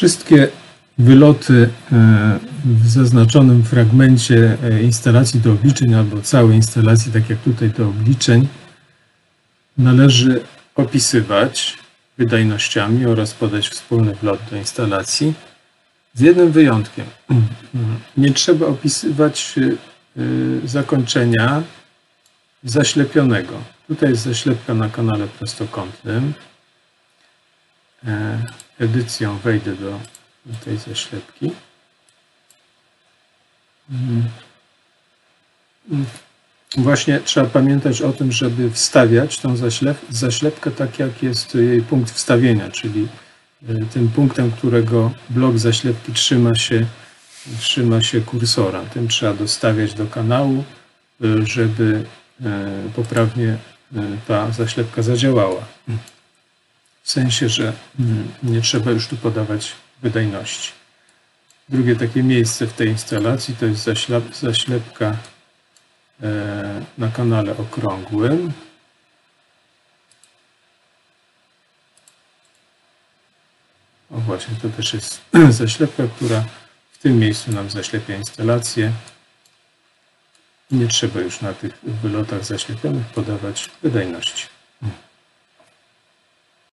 Wszystkie wyloty e, w zaznaczonym fragmencie e, instalacji do obliczeń albo całej instalacji, tak jak tutaj do obliczeń, należy opisywać wydajnościami oraz podać wspólny wlot do instalacji. Z jednym wyjątkiem. Nie trzeba opisywać e, zakończenia zaślepionego. Tutaj jest zaślepka na kanale prostokątnym. Edycją wejdę do tej zaślepki. Właśnie trzeba pamiętać o tym, żeby wstawiać tą zaślep, zaślepkę tak, jak jest jej punkt wstawienia, czyli tym punktem, którego blok zaślepki trzyma się, trzyma się kursora. Tym trzeba dostawiać do kanału, żeby poprawnie ta zaślepka zadziałała. W sensie, że nie trzeba już tu podawać wydajności. Drugie takie miejsce w tej instalacji to jest zaślep, zaślepka na kanale okrągłym. O właśnie, to też jest zaślepka, która w tym miejscu nam zaślepia instalację. Nie trzeba już na tych wylotach zaślepionych podawać wydajności.